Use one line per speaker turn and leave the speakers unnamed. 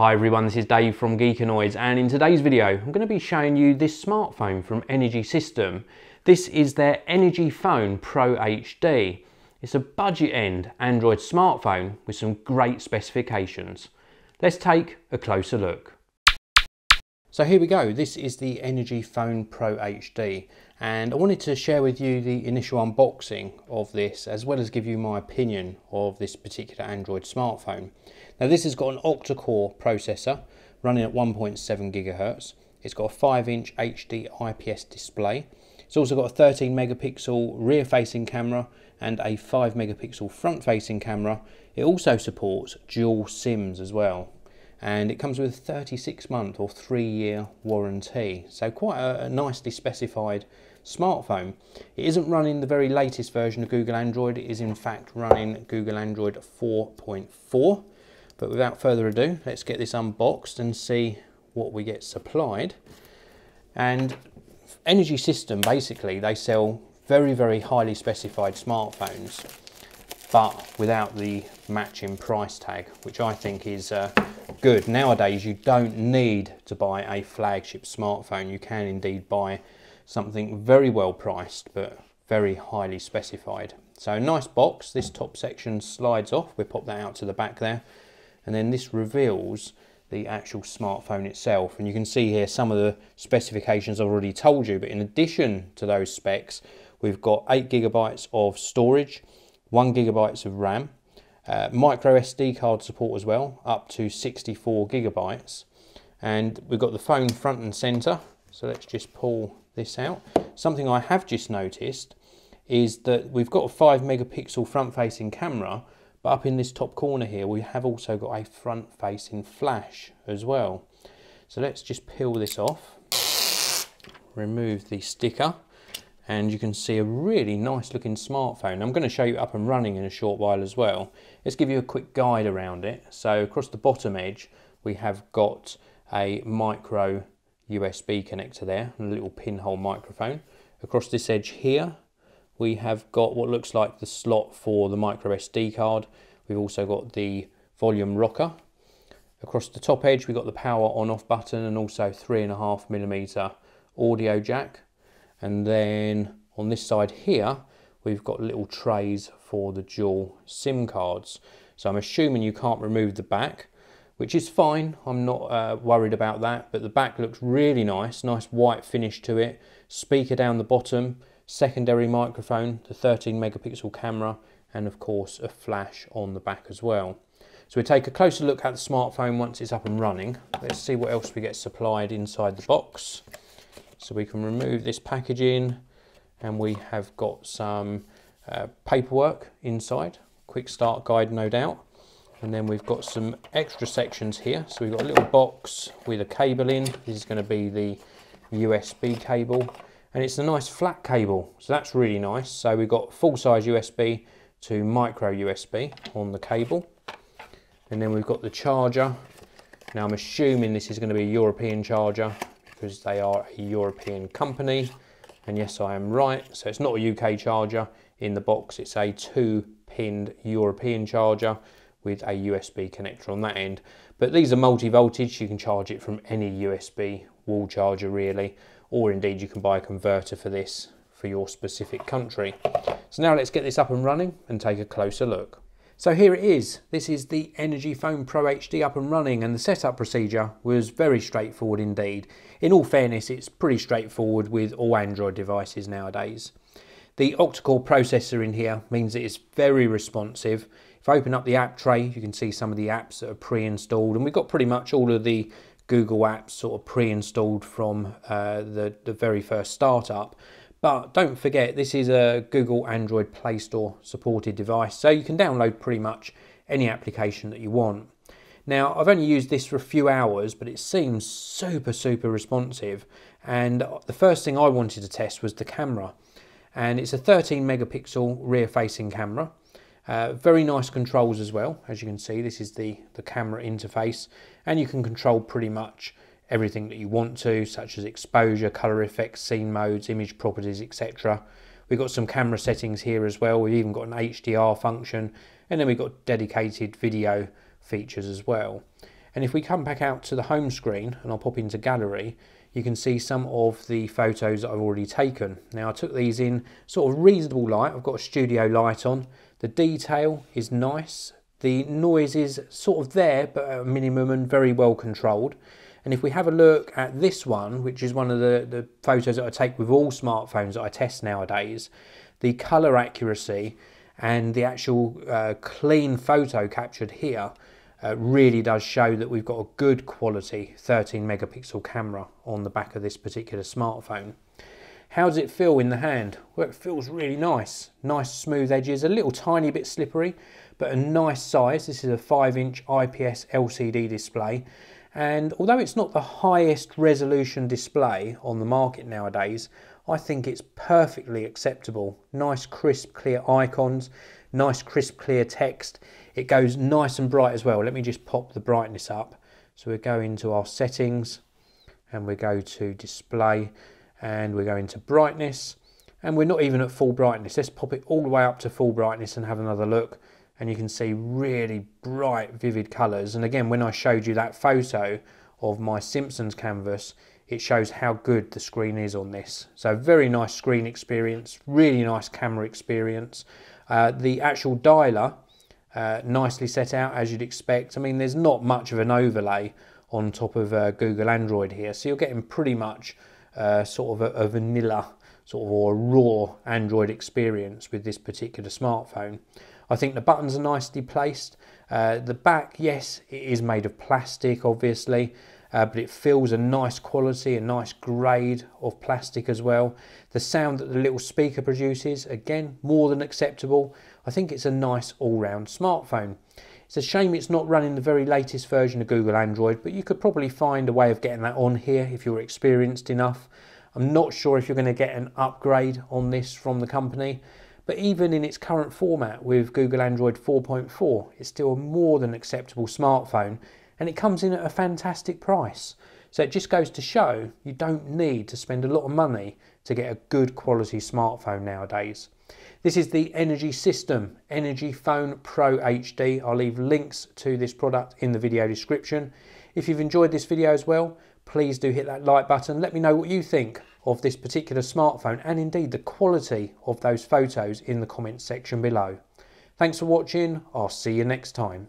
Hi everyone, this is Dave from Geekanoids and in today's video I'm going to be showing you this smartphone from Energy Sistem. This is their Energy Phone Pro HD. It's a budget end Android smartphone with some great specifications. Let's take a closer look. So here we go, this is the Energy Phone Pro HD and I wanted to share with you the initial unboxing of this as well as give you my opinion of this particular Android smartphone. Now this has got an octa-core processor running at 1.7 gigahertz. It's got a 5 inch HD IPS display. It's also got a 13 megapixel rear facing camera and a 5 megapixel front facing camera. It also supports dual SIMs as well and it comes with a 36 month or 3 year warranty. So quite a, a nicely specified smartphone. It isn't running the very latest version of Google Android, it is in fact running Google Android 4.4. But without further ado, let's get this unboxed and see what we get supplied. And Energy Sistem, basically, they sell very, very highly specified smartphones, but without the matching price tag, which I think is uh, good. Nowadays, you don't need to buy a flagship smartphone. You can indeed buy something very well priced, but very highly specified. So nice box, this top section slides off. We pop that out to the back there and then this reveals the actual smartphone itself and you can see here some of the specifications I've already told you but in addition to those specs we've got 8 gigabytes of storage 1 gigabytes of RAM uh, micro SD card support as well up to 64 gigabytes. And we've got the phone front and center. So let's just pull this out. Something I have just noticed is that we've got a 5 megapixel front facing camera but up in this top corner here, we have also got a front facing flash as well. So let's just peel this off, remove the sticker, and you can see a really nice looking smartphone. I'm going to show you up and running in a short while as well. Let's give you a quick guide around it. So across the bottom edge, we have got a micro USB connector there, and a little pinhole microphone. Across this edge here, we have got what looks like the slot for the micro SD card. We've also got the volume rocker. Across the top edge, we've got the power on off button and also three and a half millimeter audio jack. And then on this side here, we've got little trays for the dual SIM cards. So I'm assuming you can't remove the back, which is fine. I'm not uh, worried about that, but the back looks really nice, nice white finish to it. Speaker down the bottom, secondary microphone, the 13 megapixel camera, and of course a flash on the back as well. So we take a closer look at the smartphone once it's up and running. Let's see what else we get supplied inside the box. So we can remove this packaging and we have got some uh, paperwork inside, quick start guide no doubt. And then we've got some extra sections here. So we've got a little box with a cable in. This is going to be the USB cable. And it's a nice flat cable. So that's really nice. So we've got full size USB to micro USB on the cable. And then we've got the charger. Now I'm assuming this is going to be a European charger because they are a European company. And yes I am right. So it's not a UK charger. In the box it's a two pinned European charger with a USB connector on that end. But these are multi-voltage. You can charge it from any USB wall charger really. Or indeed you can buy a converter for this for your specific country. So now let's get this up and running and take a closer look. So here it is. This is the Energy Phone Pro HD up and running and the setup procedure was very straightforward indeed. In all fairness, it's pretty straightforward with all Android devices nowadays. The octa-core processor in here means that it's very responsive. If I open up the app tray, you can see some of the apps that are pre-installed and we've got pretty much all of the Google Apps sort of pre-installed from uh, the, the very first startup. But don't forget, this is a Google Android Play Store supported device, so you can download pretty much any application that you want. Now, I've only used this for a few hours, but it seems super, super responsive. And the first thing I wanted to test was the camera. And it's a 13 megapixel rear facing camera. Uh, very nice controls as well. As you can see, this is the, the camera interface and you can control pretty much everything that you want to, such as exposure, color effects, scene modes, image properties, etc. We've got some camera settings here as well. We've even got an HDR function and then we've got dedicated video features as well. And if we come back out to the home screen and I'll pop into gallery, you can see some of the photos that I've already taken. Now I took these in sort of reasonable light. I've got a studio light on. The detail is nice. The noise is sort of there, but at a minimum and very well controlled. And if we have a look at this one, which is one of the, the photos that I take with all smartphones that I test nowadays, the colour accuracy and the actual uh, clean photo captured here uh, really does show that we've got a good quality 13 megapixel camera on the back of this particular smartphone. How does it feel in the hand? Well, it feels really nice. Nice smooth edges, a little tiny bit slippery, but a nice size. This is a 5 inch IPS LCD display. And although it's not the highest resolution display on the market nowadays, I think it's perfectly acceptable. Nice, crisp, clear icons, nice, crisp, clear text. It goes nice and bright as well. Let me just pop the brightness up. So we go into our settings and we go to display and we go into brightness and we're not even at full brightness. Let's pop it all the way up to full brightness and have another look and you can see really bright vivid colours and again when I showed you that photo of my Simpsons canvas it shows how good the screen is on this. So very nice screen experience, really nice camera experience. Uh, the actual dialer uh, nicely set out as you'd expect. I mean, there's not much of an overlay on top of uh, Google Android here, so you're getting pretty much uh, sort of a, a, vanilla sort of or a raw Android experience with this particular smartphone. I think the buttons are nicely placed. Uh, the back, yes, it is made of plastic, obviously, uh, but it feels a nice quality, a nice grade of plastic as well. The sound that the little speaker produces, again, more than acceptable. I think it's a nice all-round smartphone. It's a shame it's not running the very latest version of Google Android, but you could probably find a way of getting that on here if you're experienced enough. I'm not sure if you're going to get an upgrade on this from the company, but even in its current format with Google Android 4.4, it's still a more than acceptable smartphone and it comes in at a fantastic price. So it just goes to show you don't need to spend a lot of money to get a good quality smartphone nowadays. This is the Energy Sistem Energy Phone Pro HD. I'll leave links to this product in the video description. If you've enjoyed this video as well, please do hit that like button. Let me know what you think of this particular smartphone and indeed the quality of those photos in the comments section below. Thanks for watching. I'll see you next time.